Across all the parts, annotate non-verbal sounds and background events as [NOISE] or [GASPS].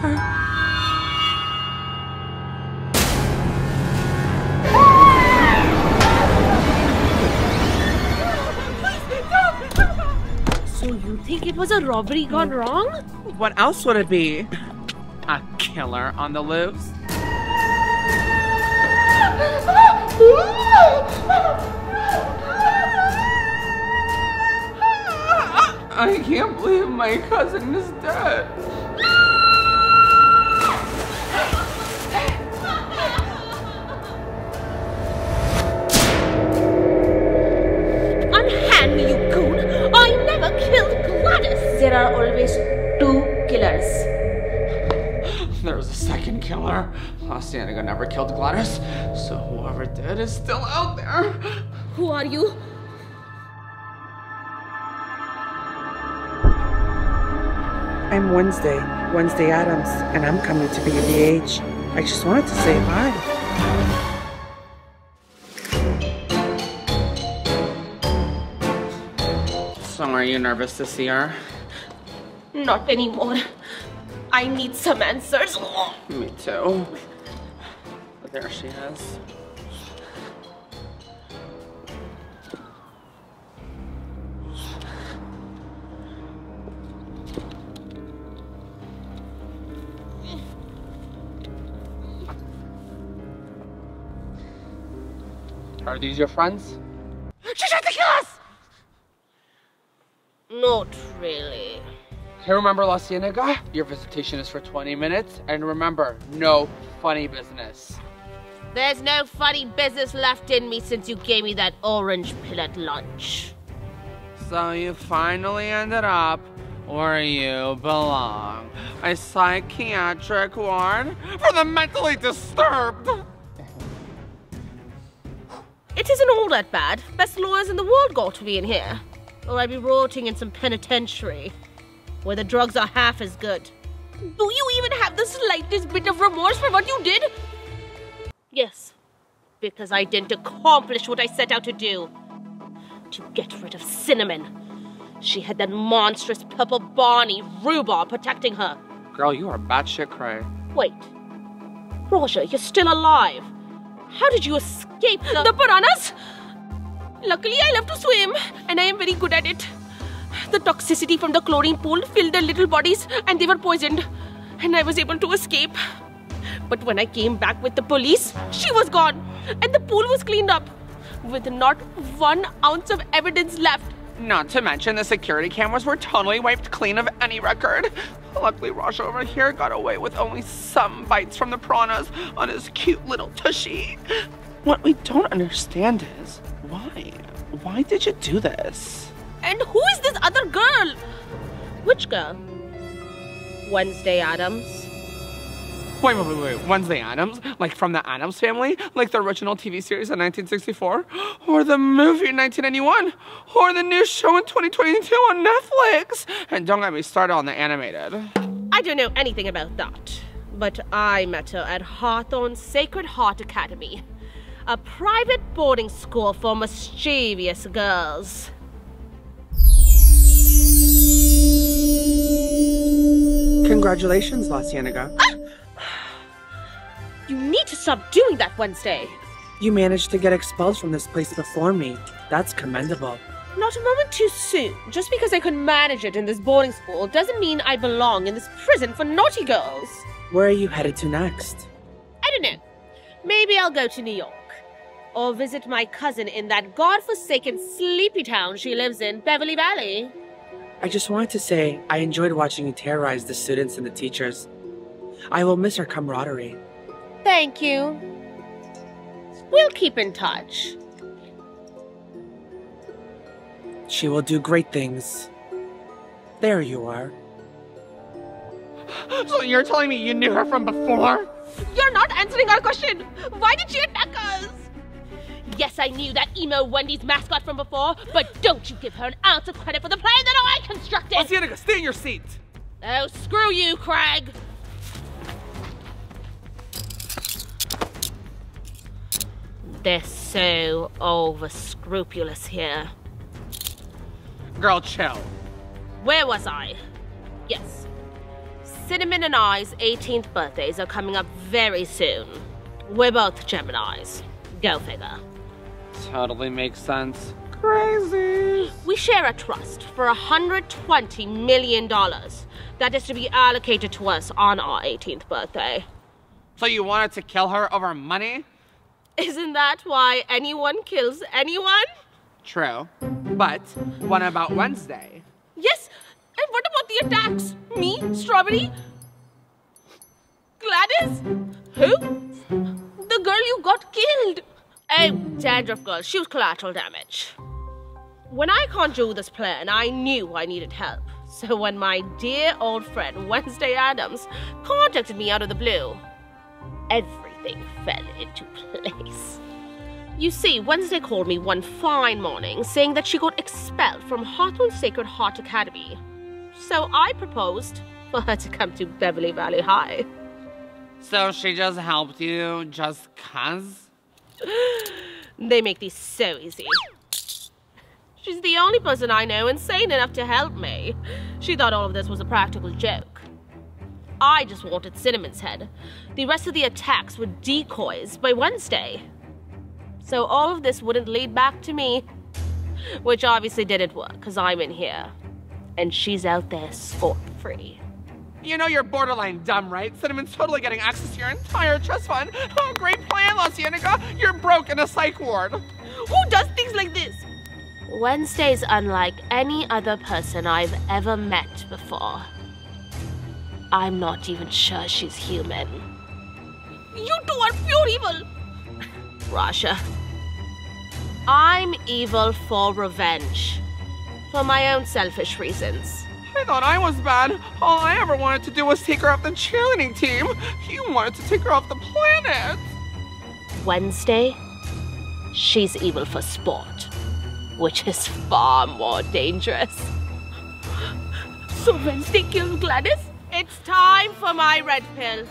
her. So you think it was a robbery gone wrong? What else would it be? A killer on the loose? I can't believe my cousin is dead. There are always two killers. [GASPS] There was a second killer. La Cienega never killed Gladys, so whoever did is still out there. [GASPS] Who are you? I'm Wednesday, Wednesday Addams, and I'm coming to be a BVH. I just wanted to say hi. So are you nervous to see her? Not anymore. I need some answers. Me too. There she is. Are these your friends? Okay, remember La Cienega? Your visitation is for 20 minutes, and remember, no funny business. There's no funny business left in me since you gave me that orange pill at lunch. So you finally ended up where you belong. A psychiatric ward for the mentally disturbed. It isn't all that bad. Best lawyers in the world got to be in here. Or I'd be rotting in some penitentiary, where the drugs are half as good. Do you even have the slightest bit of remorse for what you did? Yes, because I didn't accomplish what I set out to do. To get rid of Cinnamon. She had that monstrous purple Barney rhubarb protecting her. Girl, you are batshit cray. Wait. Roger, you're still alive. How did you escape the, the piranhas? Luckily, I love to swim, and I am very good at it. The toxicity from the chlorine pool filled their little bodies, and they were poisoned, and I was able to escape. But when I came back with the police, she was gone, and the pool was cleaned up, with not one ounce of evidence left. Not to mention the security cameras were totally wiped clean of any record. Luckily, Raja over here got away with only some bites from the piranhas on his cute little tushy. What we don't understand is why? Why did you do this? And who is this other girl? Which girl? Wednesday Addams. Wait, wait, wait, wait. Wednesday Addams? Like from the Addams family? Like the original TV series in 1964? [GASPS] Or the movie in 1991? Or the new show in 2022 on Netflix? And don't get me started on the animated. I don't know anything about that. But I met her at Hawthorne Sacred Heart Academy, a private boarding school for mischievous girls. Congratulations, La Cienega. Ah! You need to stop doing that Wednesday. You managed to get expelled from this place before me. That's commendable. Not a moment too soon. Just because I could manage it in this boarding school doesn't mean I belong in this prison for naughty girls. Where are you headed to next? I don't know. Maybe I'll go to New York. Or visit my cousin in that godforsaken sleepy town she lives in, Beverly Valley. I just wanted to say I enjoyed watching you terrorize the students and the teachers. I will miss our camaraderie. Thank you. We'll keep in touch. She will do great things. There you are. So you're telling me you knew her from before? You're not answering our question. Why did she attack us? Yes, I knew that emo Wendy's mascot from before, but don't you give her an ounce of credit for the plan that I constructed. La stay in your seat. Oh, screw you, Craig. They're so over scrupulous here. Girl, chill. Where was I? Yes. Cinnamon and I's 18th birthdays are coming up very soon. We're both Geminis. Go figure. Totally makes sense. Crazy. We share a trust for $120 million that is to be allocated to us on our 18th birthday. So you wanted to kill her over money? Isn't that why anyone kills anyone? True. But what about Wednesday? Yes, and what about the attacks? Me? Strawberry? Gladys? Who? The girl you got killed. Oh, Dandruff girl, she was collateral damage. When I conjured this plan, I knew I needed help. So when my dear old friend Wednesday Addams contacted me out of the blue, everything fell into place. You see, Wednesday called me one fine morning saying that she got expelled from Hawthorne Sacred Heart Academy. So I proposed for her to come to Beverly Valley High. So she just helped you just cuz? They make these so easy. She's the only person I know insane enough to help me. She thought all of this was a practical joke. I just wanted Cinnamon's head. The rest of the attacks were decoys by Wednesday. So all of this wouldn't lead back to me. Which obviously didn't work, because I'm in here. And she's out there scot free. You know you're borderline dumb, right? Cinnamon's totally getting access to your entire trust fund. [LAUGHS] Oh, great plan, La Cienega. You're broke in a psych ward. Who does things like this? Wednesday's unlike any other person I've ever met before. I'm not even sure she's human. You two are pure evil! [LAUGHS] Rasha. I'm evil for revenge. For my own selfish reasons. I thought I was bad. All I ever wanted to do was take her off the cheerleading team. You wanted to take her off the planet. Wednesday, she's evil for sport, which is far more dangerous. So Wednesday killed Gladys? It's time for my red pill.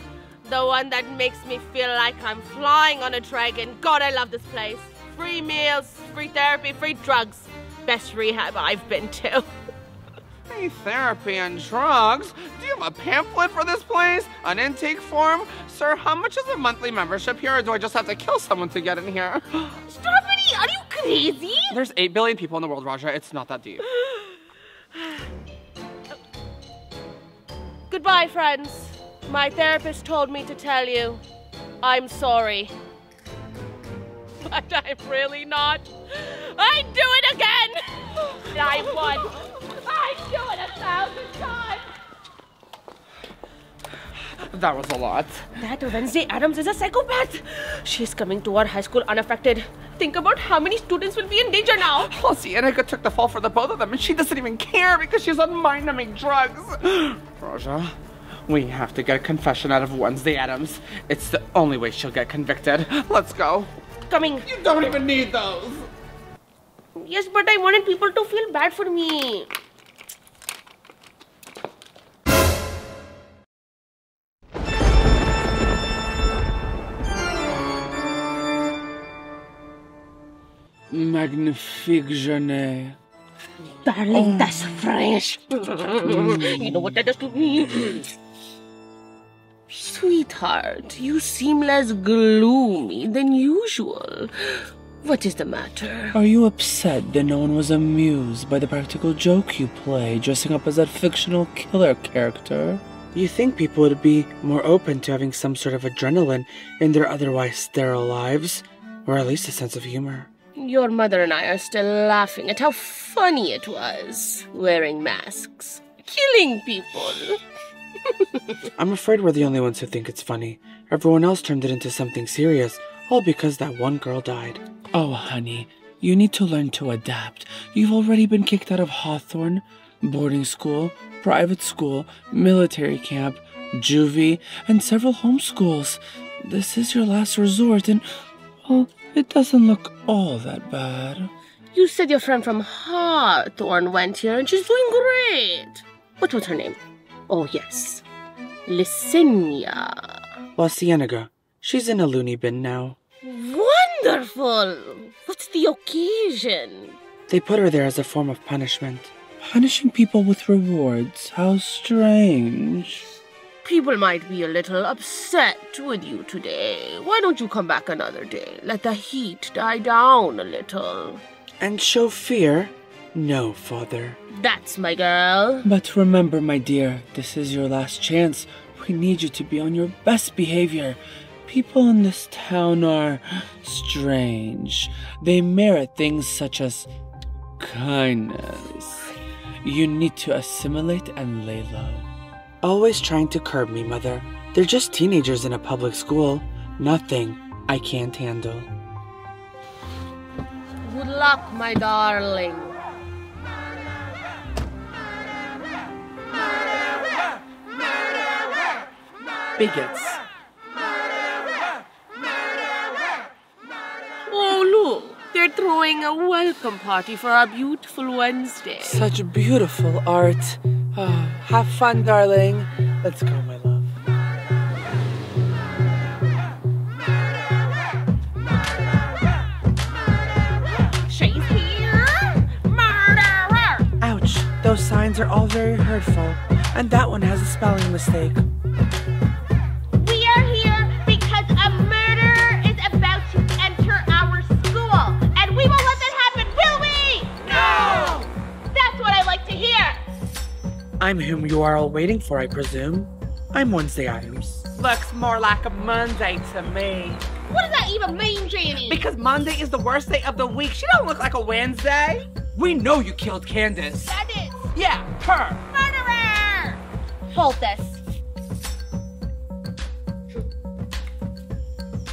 The one that makes me feel like I'm flying on a dragon. God, I love this place. Free meals, free therapy, free drugs. Best rehab I've been to. [LAUGHS] Free therapy and drugs? Do you have a pamphlet for this place? An intake form? Sir, how much is a monthly membership here, or do I just have to kill someone to get in here? [GASPS] Strawberry, are you crazy? There's 8 billion people in the world, Raja. It's not that deep. [SIGHS] Goodbye, friends. My therapist told me to tell you I'm sorry. [LAUGHS] But I'm really not. I'd do it again! [LAUGHS] I won. I'd do it a thousand times! That was a lot. That Wednesday Addams is a psychopath. She's coming to our high school unaffected. Think about how many students will be in danger now. Oh, La Cienega took the fall for the both of them, and she doesn't even care because she's on mind-numbing drugs. [GASPS] Raja, we have to get a confession out of Wednesday Addams. It's the only way she'll get convicted. Let's go. Coming. You don't even need those. Yes, but I wanted people to feel bad for me. Magnifique journée. Darling, oh. that's fresh. Mm. you know what that does to me? Sweetheart, you seem less gloomy than usual. What is the matter? Are you upset that no one was amused by the practical joke you play, dressing up as that fictional killer character? You think people would be more open to having some sort of adrenaline in their otherwise sterile lives, or at least a sense of humor. Your mother and I are still laughing at how funny it was wearing masks, killing people. [LAUGHS] I'm afraid we're the only ones who think it's funny. Everyone else turned it into something serious, all because that one girl died. Oh, honey, you need to learn to adapt. You've already been kicked out of Hawthorne, boarding school, private school, military camp, juvie, and several homeschools. This is your last resort, and, well, it doesn't look all that bad. You said your friend from Hawthorne went here and she's doing great. What was her name? Oh, yes. Licinia. La Cienega. She's in a loony bin now. Wonderful! What's the occasion? They put her there as a form of punishment. Punishing people with rewards. How strange. People might be a little upset with you today. Why don't you come back another day? Let the heat die down a little. And show fear? No, father. That's my girl. But remember, my dear, this is your last chance. We need you to be on your best behavior. People in this town are strange. They merit things such as kindness. You need to assimilate and lay low. Always trying to curb me, Mother. They're just teenagers in a public school. Nothing I can't handle. Good luck, my darling. Bigots. Oh, look. They're throwing a welcome party for our beautiful Wednesday. Such beautiful art. Ah, have fun, darling. Let's go, my love. She's here. Murderer. Ouch, those signs are all very hurtful. And that one has a spelling mistake. I'm whom you are all waiting for, I presume. I'm Wednesday Addams. Looks more like a Monday to me. What does that even mean, Janie? Because Monday is the worst day of the week. She don't look like a Wednesday. We know you killed Candace. that is Yeah, her. murderer! Hold this.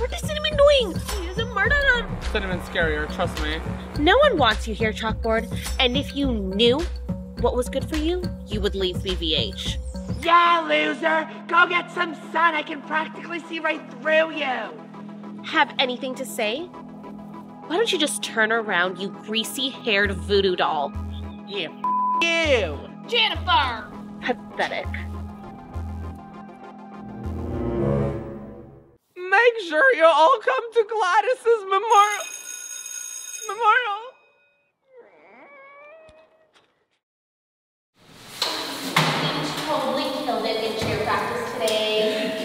What is Cinnamon doing? He is a murderer. Cinnamon's scarier, trust me. No one wants you here, Chalkboard. And if you knew what was good for you, you would leave BVH. Yeah, loser. Go get some sun. I can practically see right through you. Have anything to say? Why don't you just turn around, you greasy haired voodoo doll? Yeah, you. Jennifer! Pathetic. Make sure you all come to Gladys's memorial. Memorial. Totally killed it in cheer practice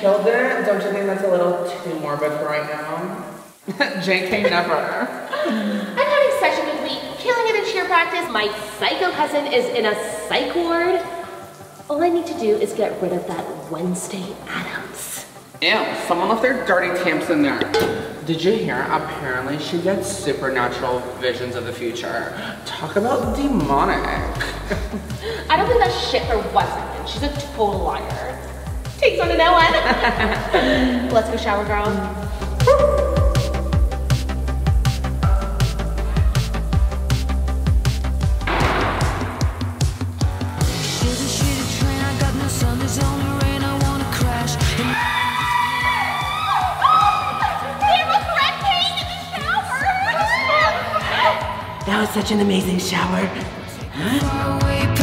today. Killed it? Don't you think that's a little too morbid for right now? [LAUGHS] JK never. I'm having such a good week. Killing it in cheer practice. My psycho cousin is in a psych ward. All I need to do is get rid of that Wednesday Addams. Ew, someone left their dirty tamps in there. Did you hear? Apparently she gets supernatural visions of the future. Talk about demonic. I don't think that's shit for one second. She's a total liar. Takes one to know one. [LAUGHS] Let's go shower, girl. She's a shitty train, I got no sun, there's only rain, I wanna crash. And There was red paint in the shower. That was such an amazing shower. far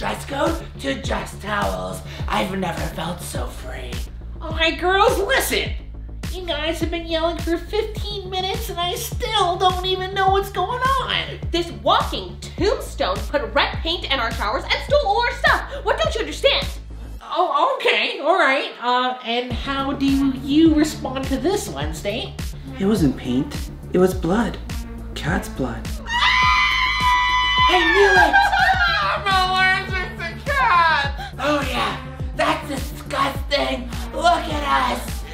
dress code to just towels. I've never felt so free. All right, girls, listen. You guys have been yelling for 15 minutes and I still don't even know what's going on. This walking tombstone put red paint in our showers and stole all our stuff. What don't you understand? Oh, okay, all right. Uh, and how do you respond to this, Wednesday? It wasn't paint. It was blood. Cat's blood. I knew it! Oh yeah, that's disgusting. Look at us.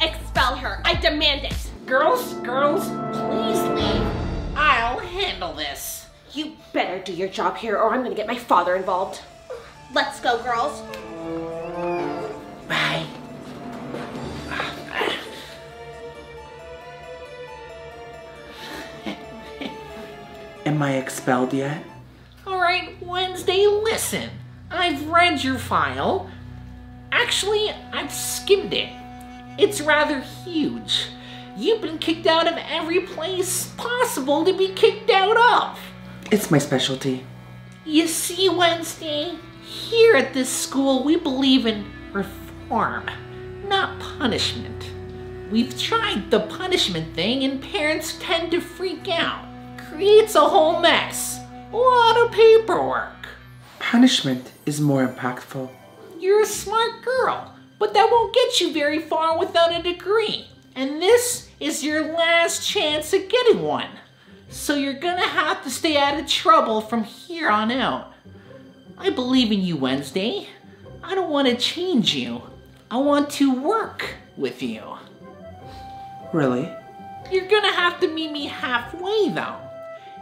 Expel her. I demand it. Girls, girls, please leave. I'll handle this. You better do your job here or I'm gonna get my father involved. Let's go, girls. Bye. Am I expelled yet? All right, Wednesday, listen. I've read your file. Actually, I've skimmed it. It's rather huge. You've been kicked out of every place possible to be kicked out of. It's my specialty. You see, Wednesday, here at this school, we believe in reform, not punishment. We've tried the punishment thing, and parents tend to freak out. Creates a whole mess. A lot of paperwork. Punishment is more impactful. You're a smart girl, but that won't get you very far without a degree. And this is your last chance at getting one. So you're gonna have to stay out of trouble from here on out. I believe in you, Wednesday. I don't want to change you. I want to work with you. Really? You're gonna have to meet me halfway though.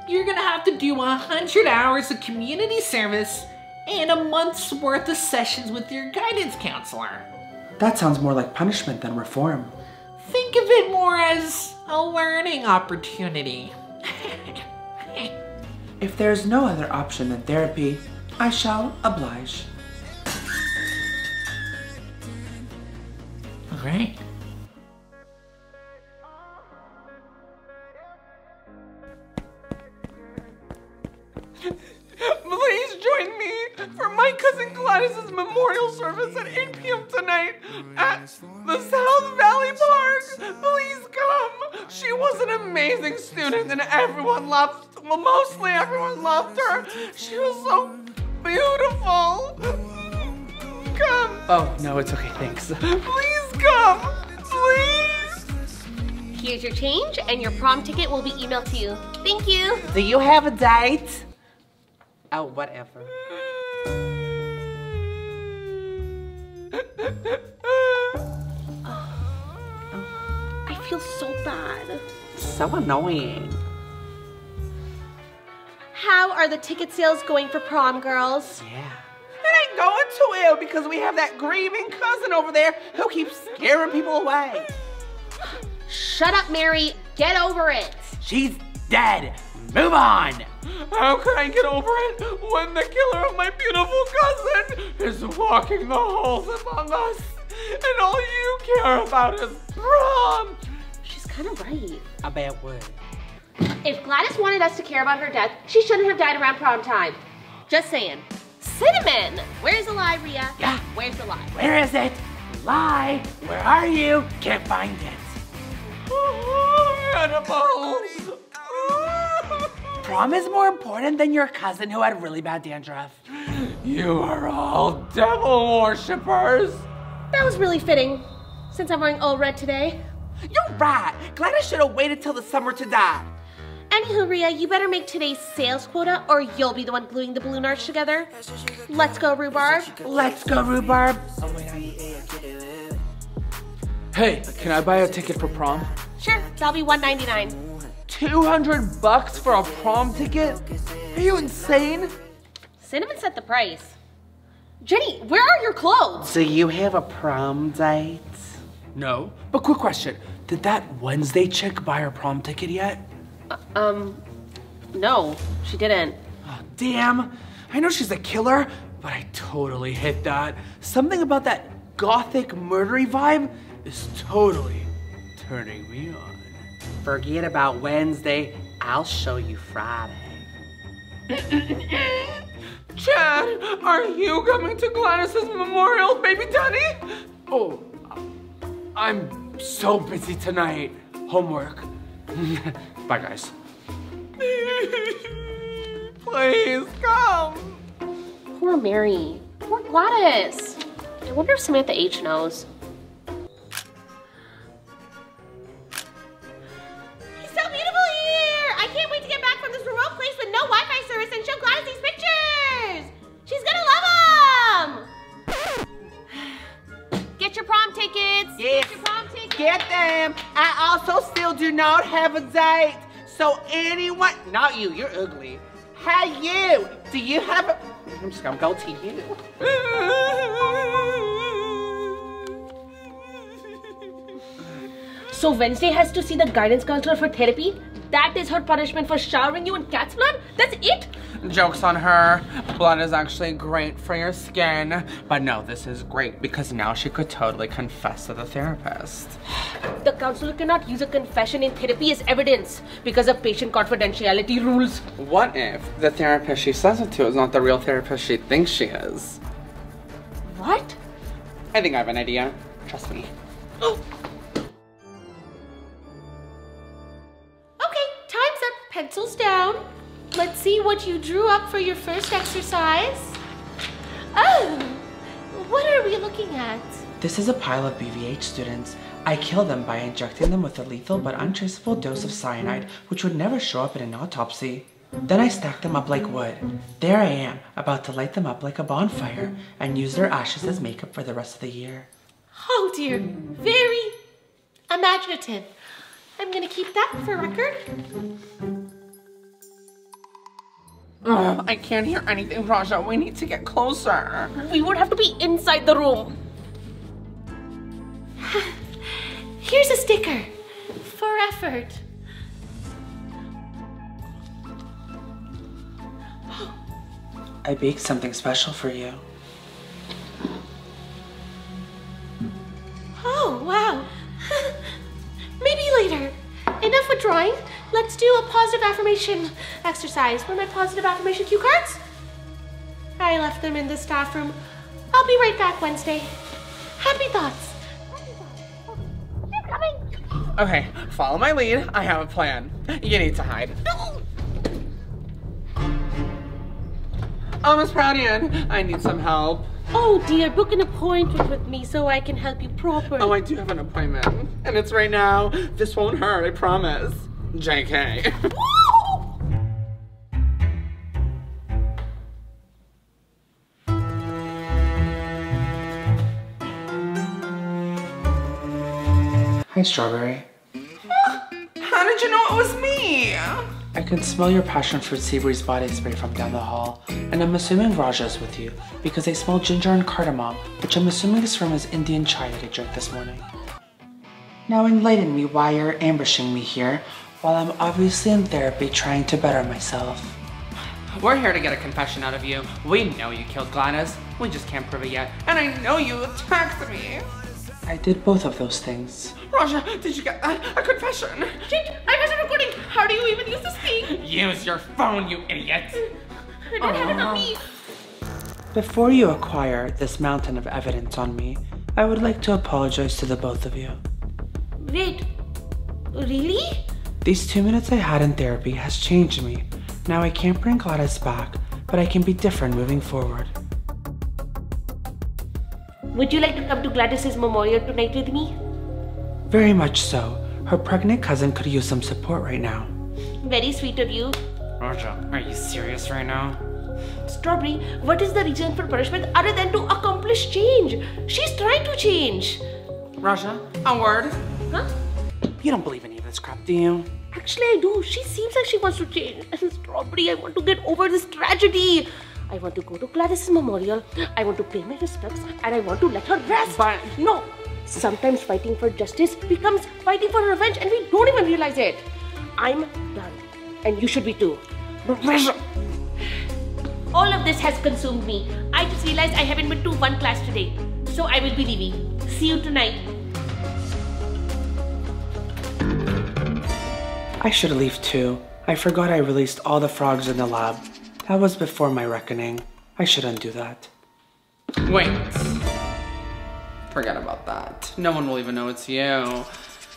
You're gonna have to do a hundred hours of community service and a month's worth of sessions with your guidance counselor. That sounds more like punishment than reform. Think of it more as a learning opportunity. [LAUGHS] If there's no other option than therapy, I shall oblige. All right. Everyone loved, well, mostly everyone loved her. She was so beautiful. Come. Oh, no, it's okay, thanks. [LAUGHS] Please come. Please. Here's your change, and your prom ticket will be emailed to you. Thank you. Do you have a date? Oh, whatever. Oh, I feel so bad. So annoying. How are the ticket sales going for prom, girls? Yeah. It ain't going too ill because we have that grieving cousin over there who keeps scaring people away. Shut up, Mary. Get over it. She's dead. Move on. How can I get over it when the killer of my beautiful cousin is walking the halls among us and all you care about is prom? She's kind of right. A bad word. If Gladys wanted us to care about her death, she shouldn't have died around prom time. Just saying. Cinnamon! Where's the lie, Rhea? Yeah. Where's the lie? Where is it? Lie. Where are you? Can't find it. Animals! [LAUGHS] Prom is more important than your cousin who had really bad dandruff. You are all devil worshippers! That was really fitting, since I'm wearing all red today. You're right. Gladys should have waited till the summer to die. Anywho, Rhea, you better make today's sales quota or you'll be the one gluing the balloon arch together. Let's go, rhubarb. Let's go, rhubarb. Hey, can I buy a ticket for prom? Sure, that'll be $1.99. 200 bucks for a prom ticket? Are you insane? Cinnamon set the price. Jenny, where are your clothes? Do you have a prom date? No. But quick question. Did that Wednesday chick buy her prom ticket yet? Um, no, she didn't. Oh, damn. I know she's a killer, but I totally hit that. Something about that gothic murdery vibe is totally turning me on. Forget about Wednesday. I'll show you Friday. [COUGHS] Chad, are you coming to Gladys's memorial, baby daddy? Oh, I'm so busy tonight. Homework. [LAUGHS] Bye, guys. [LAUGHS] Please come. Poor Mary. Poor Gladys. I wonder if Samantha H knows. Not have a date. So anyone, not you, you're ugly. Hey you, do you have a, I'm just gonna go to you. So Wednesday has to see the guidance counselor for therapy? That is her punishment for showering you in cat's blood? That's it? Joke's on her. Blood is actually great for your skin. But no, this is great because now she could totally confess to the therapist. The counselor cannot use a confession in therapy as evidence because of patient confidentiality rules. What if the therapist she says it to is not the real therapist she thinks she is? What? I think I have an idea. Trust me. [GASPS] Okay, time's up. Pencils down. Let's see what you drew up for your first exercise. Oh, what are we looking at? This is a pile of BVH students. I kill them by injecting them with a lethal but untraceable dose of cyanide, which would never show up in an autopsy. Then I stack them up like wood. There I am, about to light them up like a bonfire and use their ashes as makeup for the rest of the year. Oh dear, very imaginative. I'm gonna keep that for record. Ugh, I can't hear anything, Raja. We need to get closer. We would have to be inside the room. [SIGHS] Here's a sticker for effort. [GASPS] I baked something special for you. Oh, wow. [LAUGHS] Maybe later. Enough with drawing. Let's do a positive affirmation exercise. Where are my positive affirmation cue cards? I left them in the staff room. I'll be right back Wednesday. Happy thoughts. Okay, follow my lead. I have a plan. You need to hide. Oh, Miss Proudian, I need some help. Oh dear, book an appointment with me so I can help you properly. Oh, I do have an appointment. And it's right now. This won't hurt, I promise. JK. [LAUGHS] Hi, Strawberry. [GASPS] How did you know it was me? I can smell your passion fruit Seabreeze body spray from down the hall, and I'm assuming Raja's with you because I smell ginger and cardamom, which I'm assuming is from his Indian chai that he drank this morning. Now enlighten me why you're ambushing me here while I'm obviously in therapy trying to better myself. We're here to get a confession out of you. We know you killed Gladys. We just can't prove it yet. And I know you attacked me. I did both of those things. Raja, did you get a, a confession? Shit, I wasn't recording. How do you even use this thing? Use your phone, you idiot. [LAUGHS] I don't have it on me. Before you acquire this mountain of evidence on me, I would like to apologize to the both of you. Wait, really? These two minutes I had in therapy has changed me. Now I can't bring Gladys back, but I can be different moving forward. Would you like to come to Gladys's memorial tonight with me? Very much so. Her pregnant cousin could use some support right now. Very sweet of you. Raja, are you serious right now? Strawberry, what is the reason for punishment other than to accomplish change? She's trying to change. Raja, a word? Huh? You don't believe any this crap, do you? Actually, I do. She seems like she wants to change. And Strawberry, I want to get over this tragedy. I want to go to Gladys's memorial. I want to pay my respects, and I want to let her rest. But- no, sometimes fighting for justice becomes fighting for revenge, and we don't even realize it. I'm done, and you should be too. All of this has consumed me. I just realized I haven't been to one class today, so I will be leaving. See you tonight. I should leave too. I forgot I released all the frogs in the lab. That was before my reckoning. I shouldn't do that. wait. Forget about that. No one will even know it's you.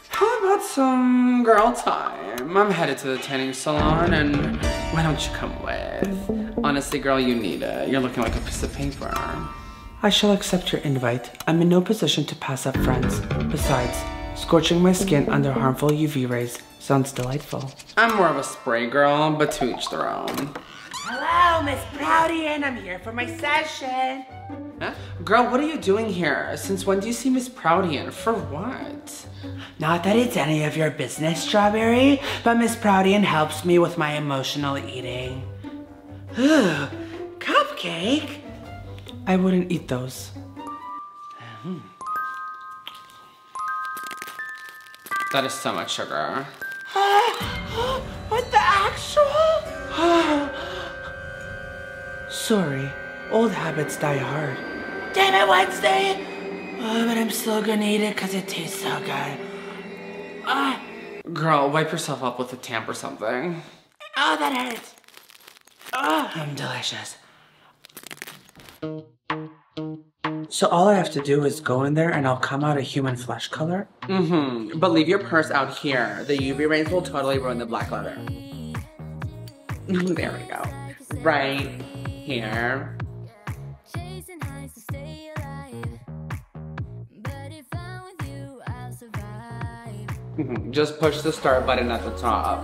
How about some girl time? I'm headed to the tanning salon, and why don't you come with? Honestly, girl, you need it. You're looking like a piece of paper. I shall accept your invite. I'm in no position to pass up friends. Besides, scorching my skin under harmful UV rays sounds delightful. I'm more of a spray girl, but to each their own. Hello, Miss Proudian. I'm here for my session. Huh? Girl, what are you doing here? Since when do you see Miss Proudian? For what? Not that it's any of your business, Strawberry, but Miss Proudian helps me with my emotional eating. Ooh, cupcake? I wouldn't eat those. Hmm. That is so much sugar. [GASPS] what the actual? [GASPS] Sorry, old habits die hard. Damn it, Wednesday! Oh, but I'm still gonna eat it because it tastes so good. Ah. Girl, wipe yourself up with a tamp or something. Oh, that hurts. Oh. I'm delicious. So all I have to do is go in there and I'll come out a human flesh color? Mm-hmm. But leave your purse out here. The UV rays will totally ruin the black leather. [LAUGHS] there we go. Right here. Chasing highs to stay alive. But if I'm with you, I'll survive. Mhm. Just push the start button at the top.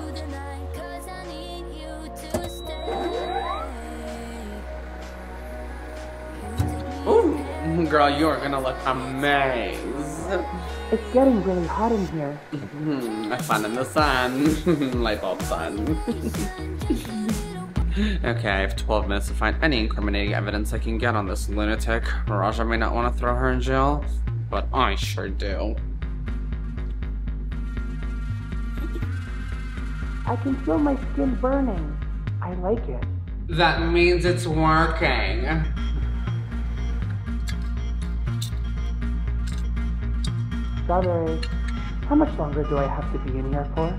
Girl, you are gonna look amazing. It's getting really hot in here. Hmm, fun in the sun. [LAUGHS] Light bulb sun. [LAUGHS] okay, I have 12 minutes to find any incriminating evidence I can get on this lunatic. Raja may not want to throw her in jail, but I sure do. I can feel my skin burning. I like it. That means it's working. Strawberry, how much longer do I have to be in here for?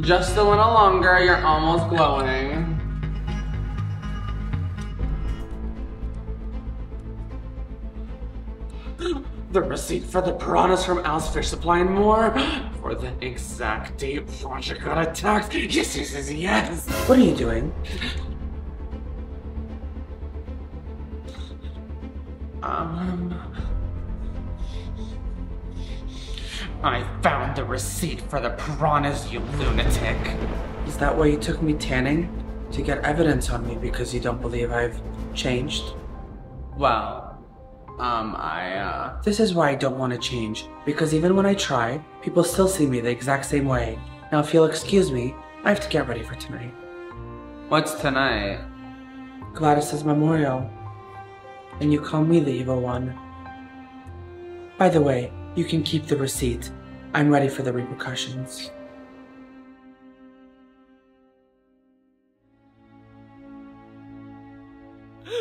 Just a little longer, you're almost glowing. [GASPS] The receipt for the piranhas from Al's Fish Supply and more. [GASPS] For the exact date Roger got attacked. Yes, yes, yes, yes. What are you doing? Um. I found the receipt for the piranhas, you lunatic. Is that why you took me tanning? To get evidence on me because you don't believe I've changed? Well, um, I, uh. This is why I don't want to change, because even when I try, people still see me the exact same way. Now, if you'll excuse me, I have to get ready for tonight. What's tonight? Gladys's memorial. And you call me the evil one. By the way, you can keep the receipt. I'm ready for the repercussions.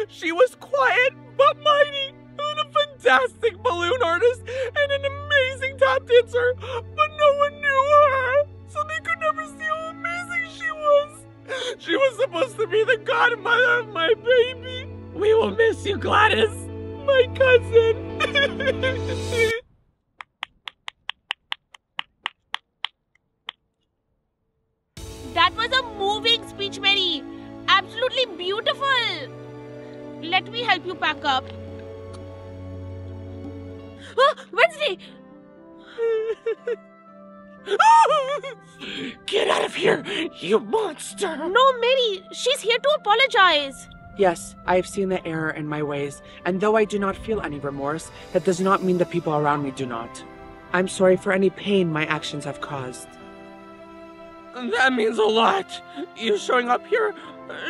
She was quiet but mighty, and a fantastic balloon artist, and an amazing tap dancer, but no one knew her, so they could never see how amazing she was. She was supposed to be the godmother of my baby. We will miss you, Gladys, my cousin. [LAUGHS] Absolutely beautiful. Let me help you pack up. Oh, Wednesday! Get out of here, you monster! No, Mary, she's here to apologize. Yes, I have seen the error in my ways, and though I do not feel any remorse, that does not mean the people around me do not. I'm sorry for any pain my actions have caused. That means a lot. You showing up here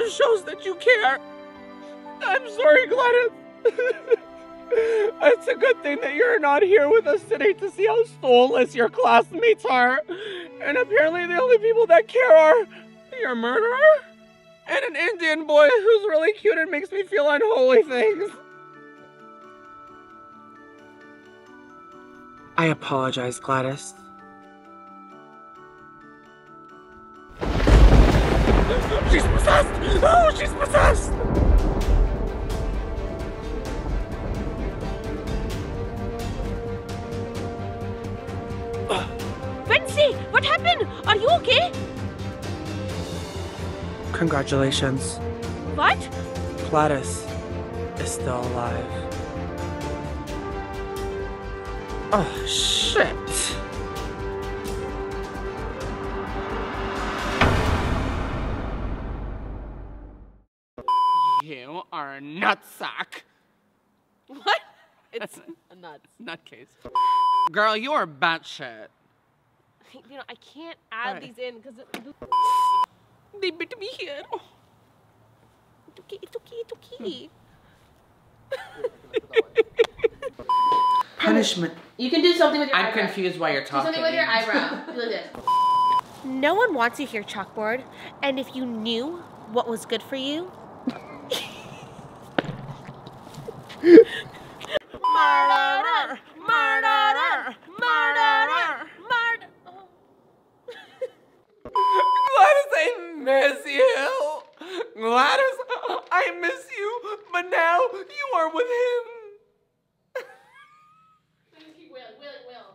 shows that you care. I'm sorry, Gladys. [LAUGHS] it's a good thing that you're not here with us today to see how soulless your classmates are. And apparently, the only people that care are your murderer and an Indian boy who's really cute and makes me feel unholy things. I apologize, Gladys. She's possessed! Oh, she's possessed! Wednesday, what happened? Are you okay? Congratulations. What? Gladys is still alive. Oh, shit. Are a nutsack. What? [LAUGHS] It's a nuts. Nutcase. Girl, you are batshit. You know, I can't add Right. these in because They bit me here. it's okay. It's okay. It's okay. [LAUGHS] Punishment. You can do something with your I'm eyebrow. confused why you're Do talking. something with your eyebrow. [LAUGHS] Do like this. No one wants you here, chalkboard. And if you knew what was good for you, Murderer! Murderer! Murderer! Murder! Gladys, I miss you! Gladys, I miss you, but now you are with him!